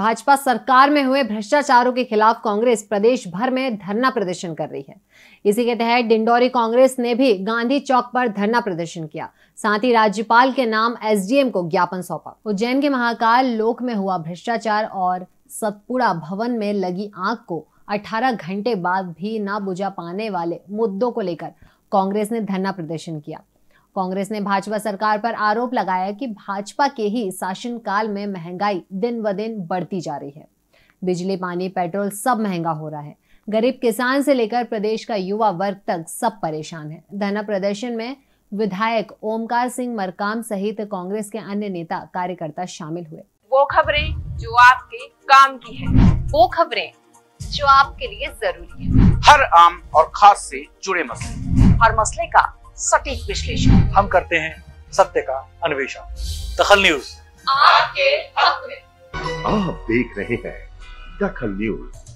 भाजपा सरकार में हुए भ्रष्टाचारों के खिलाफ कांग्रेस प्रदेश भर में धरना प्रदर्शन कर रही है। इसी के तहत डिंडोरी कांग्रेस ने भी गांधी चौक पर धरना प्रदर्शन किया। साथ ही राज्यपाल के नाम एसडीएम को ज्ञापन सौंपा। उज्जैन के महाकाल लोक में हुआ भ्रष्टाचार और सतपुड़ा भवन में लगी आग को 18 घंटे बाद भी ना बुझा पाने वाले मुद्दों को लेकर कांग्रेस ने धरना प्रदर्शन किया। कांग्रेस ने भाजपा सरकार पर आरोप लगाया कि भाजपा के ही शासनकाल में महँगाई दिन ब दिन बढ़ती जा रही है। बिजली पानी पेट्रोल सब महँगा हो रहा है। गरीब किसान से लेकर प्रदेश का युवा वर्ग तक सब परेशान है। धरना प्रदर्शन में विधायक ओमकार सिंह मरकाम सहित कांग्रेस के अन्य नेता कार्यकर्ता शामिल हुए। वो खबरें जो आपके काम की है। वो खबरें जो आपके लिए ज़रूरी है। हर आम और खास से जुड़े मसले। हर मसले का सटीक विश्लेषण। हम करते हैं सत्य का अन्वेषण। दखल न्यूज़। आपके हक में। आप देख रहे हैं दखल न्यूज़।